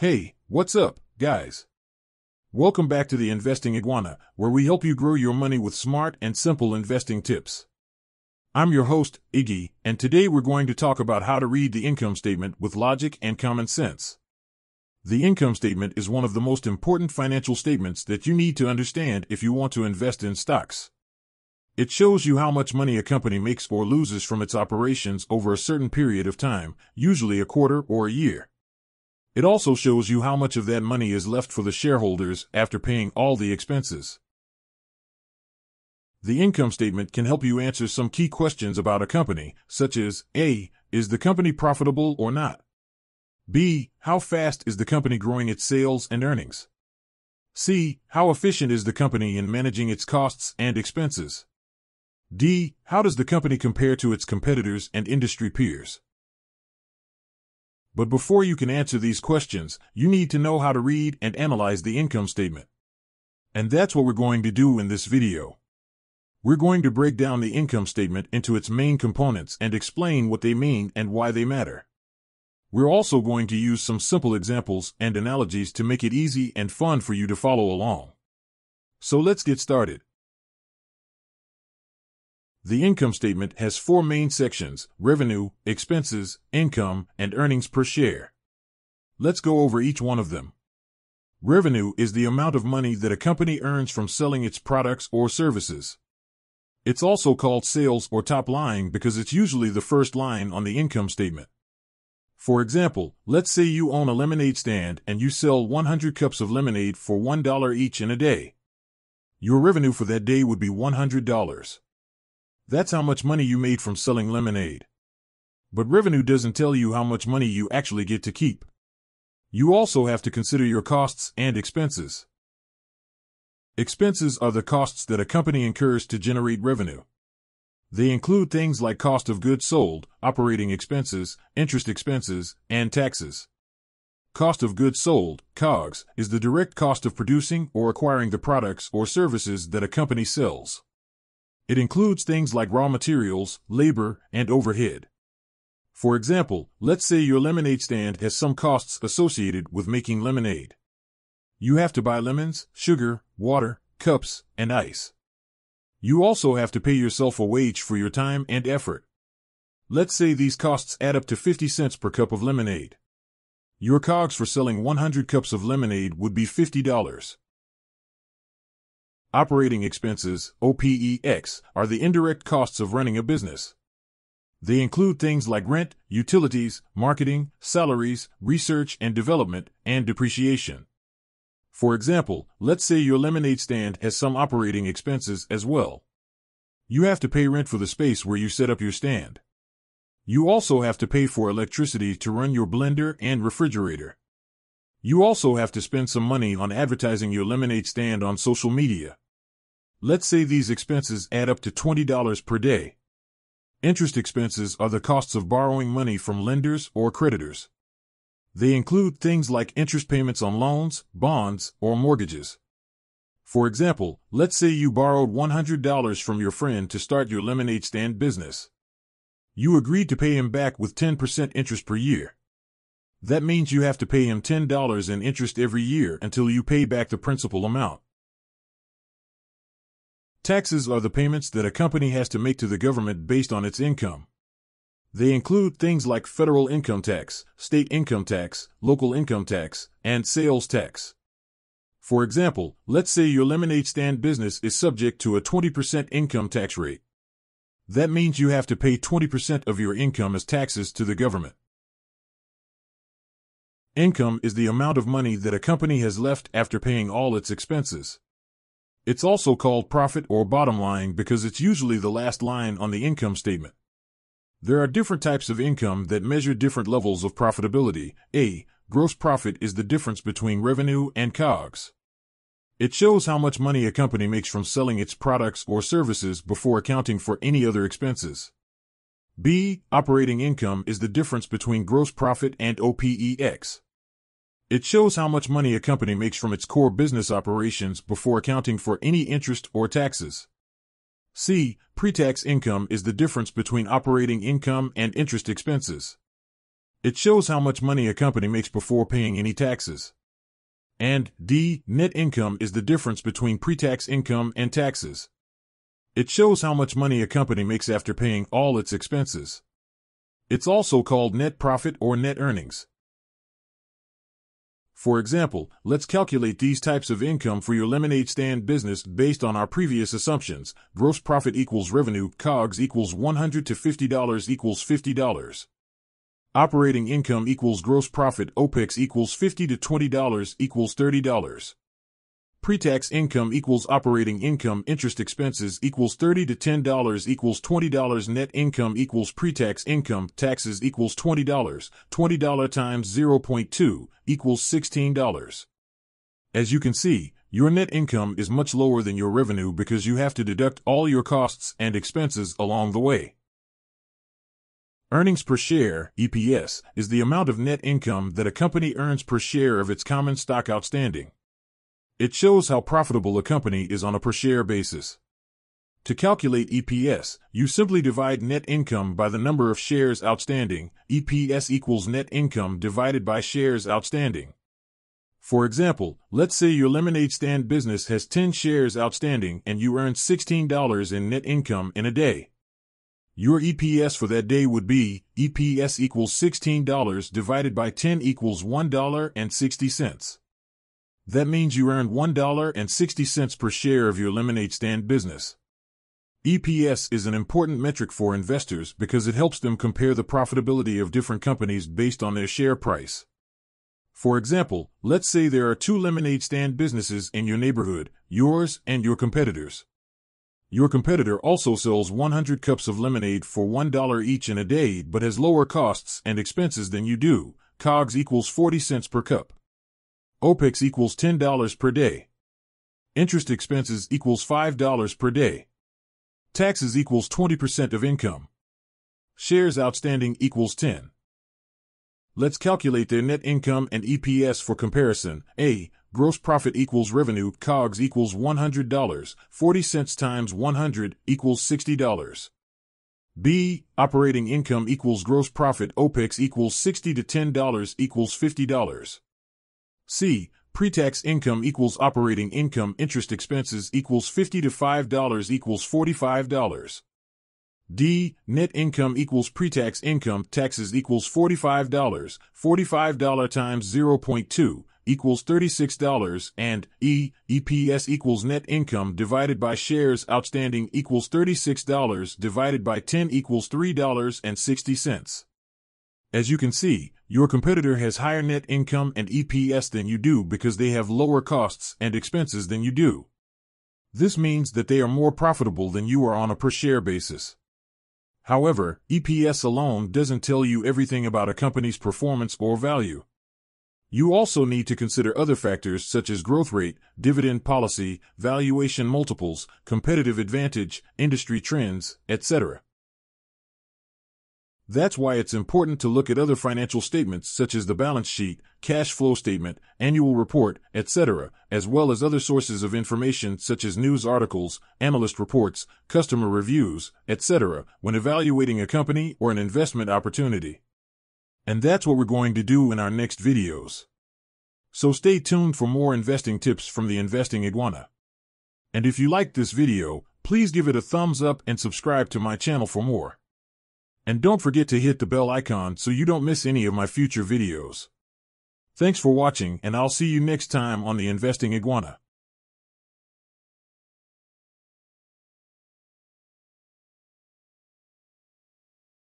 Hey, what's up, guys? Welcome back to the Investing Iguana, where we help you grow your money with smart and simple investing tips. I'm your host, Iggy, and today we're going to talk about how to read the income statement with logic and common sense. The income statement is one of the most important financial statements that you need to understand if you want to invest in stocks. It shows you how much money a company makes or loses from its operations over a certain period of time, usually a quarter or a year. It also shows you how much of that money is left for the shareholders after paying all the expenses. The income statement can help you answer some key questions about a company, such as A. Is the company profitable or not? B. How fast is the company growing its sales and earnings? C. How efficient is the company in managing its costs and expenses? D. How does the company compare to its competitors and industry peers? But before you can answer these questions, you need to know how to read and analyze the income statement. And that's what we're going to do in this video. We're going to break down the income statement into its main components and explain what they mean and why they matter. We're also going to use some simple examples and analogies to make it easy and fun for you to follow along. So let's get started. The income statement has four main sections revenue, expenses, income, and earnings per share. Let's go over each one of them. Revenue is the amount of money that a company earns from selling its products or services. It's also called sales or top line because it's usually the first line on the income statement. For example, let's say you own a lemonade stand and you sell 100 cups of lemonade for $1 each in a day. Your revenue for that day would be $100. That's how much money you made from selling lemonade. But revenue doesn't tell you how much money you actually get to keep. You also have to consider your costs and expenses. Expenses are the costs that a company incurs to generate revenue. They include things like cost of goods sold, operating expenses, interest expenses, and taxes. Cost of goods sold, COGS, is the direct cost of producing or acquiring the products or services that a company sells. It includes things like raw materials, labor, and overhead. For example, let's say your lemonade stand has some costs associated with making lemonade. You have to buy lemons, sugar, water, cups, and ice. You also have to pay yourself a wage for your time and effort. Let's say these costs add up to 50 cents per cup of lemonade. Your COGS for selling 100 cups of lemonade would be $50. Operating expenses, OPEX, are the indirect costs of running a business. They include things like rent, utilities, marketing, salaries, research and development, and depreciation. For example, let's say your lemonade stand has some operating expenses as well. You have to pay rent for the space where you set up your stand. You also have to pay for electricity to run your blender and refrigerator. You also have to spend some money on advertising your lemonade stand on social media. Let's say these expenses add up to $20 per day. Interest expenses are the costs of borrowing money from lenders or creditors. They include things like interest payments on loans, bonds, or mortgages. For example, let's say you borrowed $100 from your friend to start your lemonade stand business. You agreed to pay him back with 10% interest per year. That means you have to pay him $10 in interest every year until you pay back the principal amount. Taxes are the payments that a company has to make to the government based on its income. They include things like federal income tax, state income tax, local income tax, and sales tax. For example, let's say your lemonade stand business is subject to a 20% income tax rate. That means you have to pay 20% of your income as taxes to the government. Income is the amount of money that a company has left after paying all its expenses. It's also called profit or bottom line because it's usually the last line on the income statement. There are different types of income that measure different levels of profitability. A. Gross profit is the difference between revenue and COGS. It shows how much money a company makes from selling its products or services before accounting for any other expenses. B. Operating income is the difference between gross profit and OPEX. It shows how much money a company makes from its core business operations before accounting for any interest or taxes. C. Pre-tax income is the difference between operating income and interest expenses. It shows how much money a company makes before paying any taxes. And D. Net income is the difference between pre-tax income and taxes. It shows how much money a company makes after paying all its expenses. It's also called net profit or net earnings. For example, let's calculate these types of income for your lemonade stand business based on our previous assumptions. Gross profit equals revenue, COGS equals 100 to $50 equals $50. Operating income equals gross profit, OPEX equals 50 to $20 equals $30. Pre-tax income equals operating income, interest expenses equals 30 to $10 equals $20, net income equals pre-tax income, taxes equals $20, $20 times 0.2 equals $16. As you can see, your net income is much lower than your revenue because you have to deduct all your costs and expenses along the way. Earnings per share, EPS, is the amount of net income that a company earns per share of its common stock outstanding. It shows how profitable a company is on a per share basis. To calculate EPS, you simply divide net income by the number of shares outstanding. EPS equals net income divided by shares outstanding. For example, let's say your lemonade stand business has 10 shares outstanding and you earn $16 in net income in a day. Your EPS for that day would be EPS equals $16 divided by 10 equals $1.60. That means you earned $1.60 per share of your lemonade stand business. EPS is an important metric for investors because it helps them compare the profitability of different companies based on their share price. For example, let's say there are two lemonade stand businesses in your neighborhood, yours and your competitors. Your competitor also sells 100 cups of lemonade for $1 each in a day but has lower costs and expenses than you do. COGS equals 40 cents per cup. OPEX equals $10 per day. Interest expenses equals $5 per day. Taxes equals 20% of income. Shares outstanding equals 10. Let's calculate their net income and EPS for comparison. A. Gross profit equals revenue, COGS equals $100, 40 cents times 100 equals $60. B. Operating income equals gross profit, OPEX equals 60 to $10 equals $50. C. Pre-tax income equals operating income interest expenses equals 50 to $5 equals $45. D. Net income equals pre-tax income taxes equals $45. $45 times 0.2 equals $36 and E. EPS equals net income divided by shares outstanding equals $36 divided by 10 equals $3.60. As you can see, your competitor has higher net income and EPS than you do because they have lower costs and expenses than you do. This means that they are more profitable than you are on a per share basis. However, EPS alone doesn't tell you everything about a company's performance or value. You also need to consider other factors such as growth rate, dividend policy, valuation multiples, competitive advantage, industry trends, etc. That's why it's important to look at other financial statements such as the balance sheet, cash flow statement, annual report, etc., as well as other sources of information such as news articles, analyst reports, customer reviews, etc., when evaluating a company or an investment opportunity. And that's what we're going to do in our next videos. So stay tuned for more investing tips from the Investing Iguana. And if you liked this video, please give it a thumbs up and subscribe to my channel for more. And don't forget to hit the bell icon so you don't miss any of my future videos. Thanks for watching and I'll see you next time on the Investing Iguana.